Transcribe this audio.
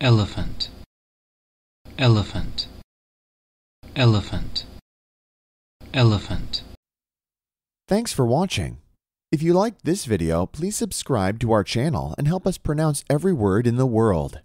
elephant elephant elephant elephant Thanks for watching. If you liked this video, please subscribe to our channel and help us pronounce every word in the world.